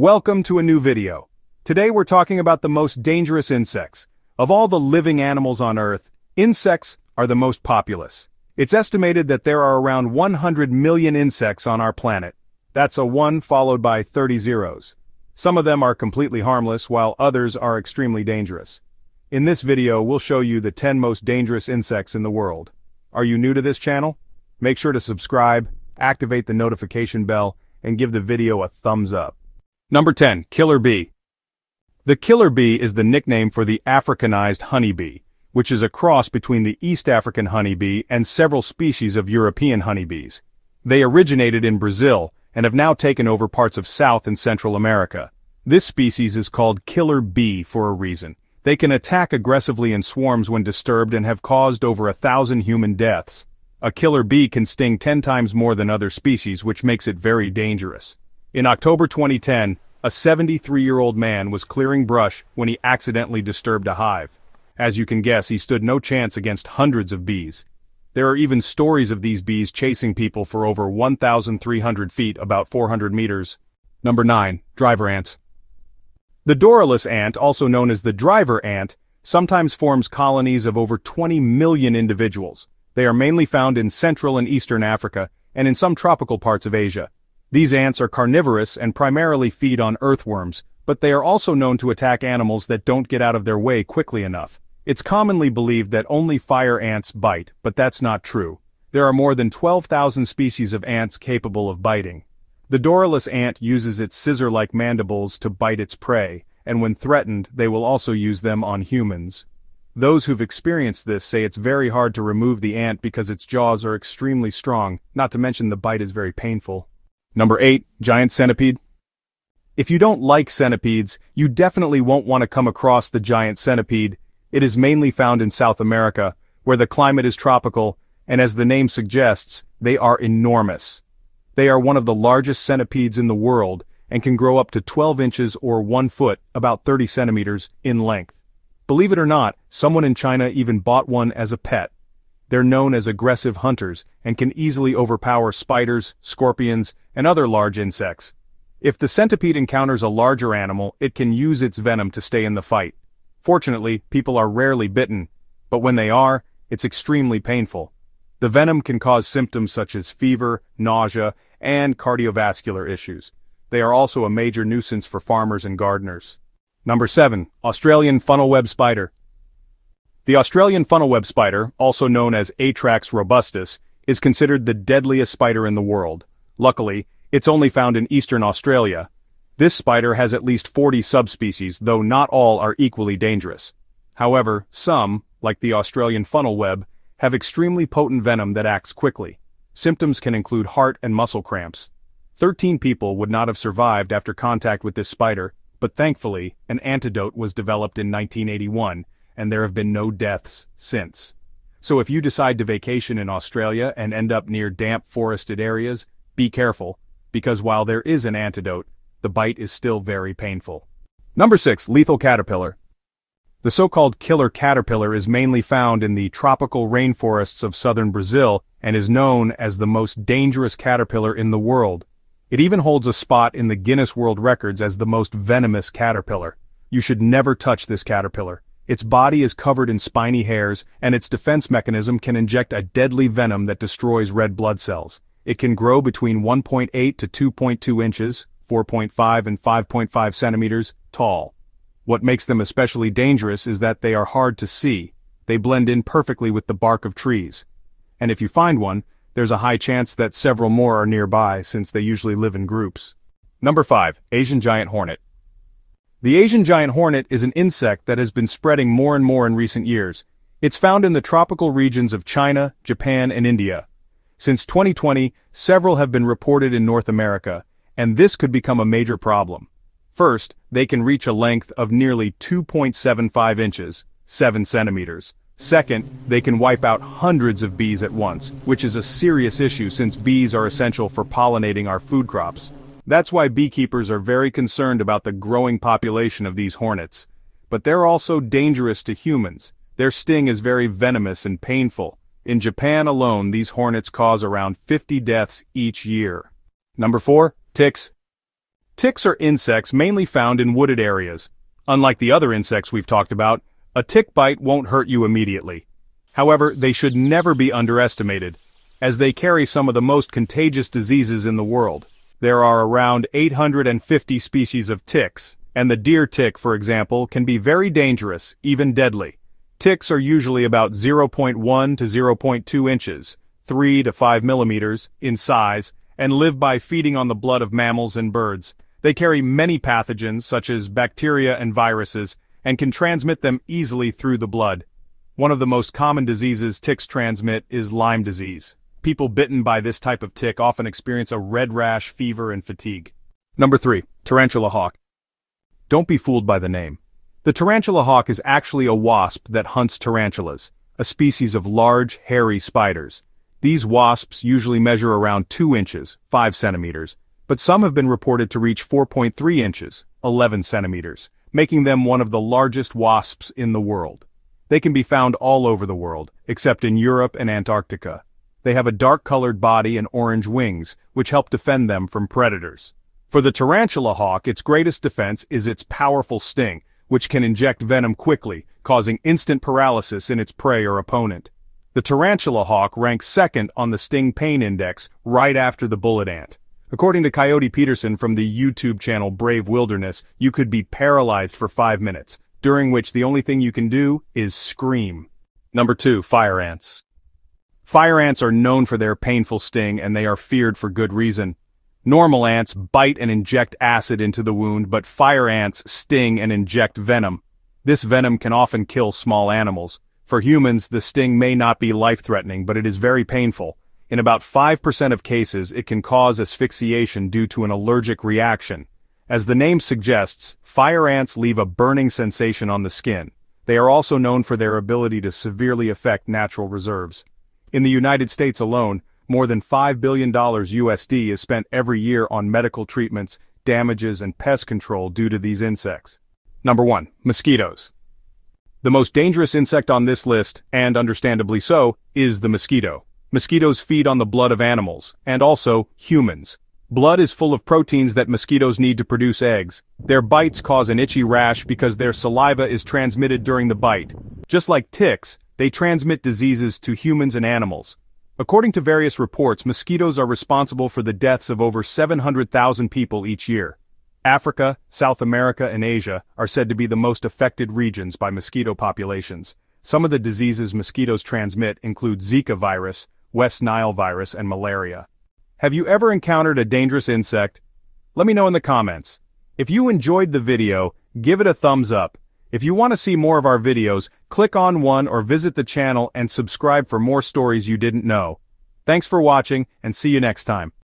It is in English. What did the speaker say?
Welcome to a new video. Today we're talking about the most dangerous insects. Of all the living animals on Earth, insects are the most populous. It's estimated that there are around 100 million insects on our planet. That's a 1 followed by 30 zeros. Some of them are completely harmless while others are extremely dangerous. In this video we'll show you the 10 most dangerous insects in the world. Are you new to this channel? Make sure to subscribe, activate the notification bell, and give the video a thumbs up. Number 10. Killer Bee. The killer bee is the nickname for the Africanized honeybee, which is a cross between the East African honeybee and several species of European honeybees. They originated in Brazil and have now taken over parts of South and Central America. This species is called killer bee for a reason. They can attack aggressively in swarms when disturbed and have caused over a thousand human deaths. A killer bee can sting 10 times more than other species which makes it very dangerous. In October 2010, a 73-year-old man was clearing brush when he accidentally disturbed a hive. As you can guess, he stood no chance against hundreds of bees. There are even stories of these bees chasing people for over 1,300 feet about 400 meters. Number 9. Driver Ants The Dorylus ant, also known as the driver ant, sometimes forms colonies of over 20 million individuals. They are mainly found in Central and Eastern Africa, and in some tropical parts of Asia. These ants are carnivorous and primarily feed on earthworms, but they are also known to attack animals that don't get out of their way quickly enough. It's commonly believed that only fire ants bite, but that's not true. There are more than 12,000 species of ants capable of biting. The Dorylus ant uses its scissor-like mandibles to bite its prey, and when threatened, they will also use them on humans. Those who've experienced this say it's very hard to remove the ant because its jaws are extremely strong, not to mention the bite is very painful. Number 8. Giant Centipede If you don't like centipedes, you definitely won't want to come across the giant centipede. It is mainly found in South America, where the climate is tropical, and as the name suggests, they are enormous. They are one of the largest centipedes in the world, and can grow up to 12 inches or 1 foot, about 30 centimeters, in length. Believe it or not, someone in China even bought one as a pet. They're known as aggressive hunters and can easily overpower spiders, scorpions, and other large insects. If the centipede encounters a larger animal, it can use its venom to stay in the fight. Fortunately, people are rarely bitten, but when they are, it's extremely painful. The venom can cause symptoms such as fever, nausea, and cardiovascular issues. They are also a major nuisance for farmers and gardeners. Number 7. Australian Funnel Web Spider. The Australian funnel-web spider, also known as Atrax robustus, is considered the deadliest spider in the world. Luckily, it's only found in eastern Australia. This spider has at least 40 subspecies, though not all are equally dangerous. However, some, like the Australian funnel web, have extremely potent venom that acts quickly. Symptoms can include heart and muscle cramps. 13 people would not have survived after contact with this spider, but thankfully, an antidote was developed in 1981, and there have been no deaths since. So if you decide to vacation in Australia and end up near damp forested areas, be careful, because while there is an antidote, the bite is still very painful. Number 6. Lethal Caterpillar. The so-called killer caterpillar is mainly found in the tropical rainforests of southern Brazil and is known as the most dangerous caterpillar in the world. It even holds a spot in the Guinness World Records as the most venomous caterpillar. You should never touch this caterpillar. Its body is covered in spiny hairs, and its defense mechanism can inject a deadly venom that destroys red blood cells. It can grow between 1.8 to 2.2 inches, 4.5 and 5.5 centimeters, tall. What makes them especially dangerous is that they are hard to see. They blend in perfectly with the bark of trees. And if you find one, there's a high chance that several more are nearby since they usually live in groups. Number 5. Asian Giant Hornet. The Asian giant hornet is an insect that has been spreading more and more in recent years. It's found in the tropical regions of China, Japan, and India. Since 2020, several have been reported in North America, and this could become a major problem. First, they can reach a length of nearly 2.75 inches, 7 centimeters. Second, they can wipe out hundreds of bees at once, which is a serious issue since bees are essential for pollinating our food crops. That's why beekeepers are very concerned about the growing population of these hornets. But they're also dangerous to humans. Their sting is very venomous and painful. In Japan alone, these hornets cause around 50 deaths each year. Number 4. Ticks. Ticks are insects mainly found in wooded areas. Unlike the other insects we've talked about, a tick bite won't hurt you immediately. However, they should never be underestimated, as they carry some of the most contagious diseases in the world. There are around 850 species of ticks, and the deer tick, for example, can be very dangerous, even deadly. Ticks are usually about 0.1 to 0.2 inches, 3 to 5 millimeters, in size, and live by feeding on the blood of mammals and birds. They carry many pathogens such as bacteria and viruses, and can transmit them easily through the blood. One of the most common diseases ticks transmit is Lyme disease. People bitten by this type of tick often experience a red rash, fever, and fatigue. Number 3. Tarantula hawk. Don't be fooled by the name. The tarantula hawk is actually a wasp that hunts tarantulas, a species of large, hairy spiders. These wasps usually measure around 2 inches, 5 centimeters, but some have been reported to reach 4.3 inches, 11 centimeters, making them one of the largest wasps in the world. They can be found all over the world, except in Europe and Antarctica. They have a dark-colored body and orange wings, which help defend them from predators. For the tarantula hawk, its greatest defense is its powerful sting, which can inject venom quickly, causing instant paralysis in its prey or opponent. The tarantula hawk ranks second on the sting pain index, right after the bullet ant. According to Coyote Peterson from the YouTube channel Brave Wilderness, you could be paralyzed for 5 minutes, during which the only thing you can do is scream. Number 2. Fire Ants Fire ants are known for their painful sting and they are feared for good reason. Normal ants bite and inject acid into the wound but fire ants sting and inject venom. This venom can often kill small animals. For humans, the sting may not be life-threatening but it is very painful. In about 5% of cases, it can cause asphyxiation due to an allergic reaction. As the name suggests, fire ants leave a burning sensation on the skin. They are also known for their ability to severely affect natural reserves. In the United States alone, more than $5 billion USD is spent every year on medical treatments, damages and pest control due to these insects. Number 1. Mosquitoes. The most dangerous insect on this list, and understandably so, is the mosquito. Mosquitoes feed on the blood of animals, and also humans. Blood is full of proteins that mosquitoes need to produce eggs. Their bites cause an itchy rash because their saliva is transmitted during the bite. Just like ticks, they transmit diseases to humans and animals. According to various reports, mosquitoes are responsible for the deaths of over 700,000 people each year. Africa, South America, and Asia are said to be the most affected regions by mosquito populations. Some of the diseases mosquitoes transmit include Zika virus, West Nile virus, and malaria. Have you ever encountered a dangerous insect? Let me know in the comments. If you enjoyed the video, give it a thumbs up. If you want to see more of our videos, click on one or visit the channel and subscribe for more stories you didn't know. Thanks for watching, and see you next time.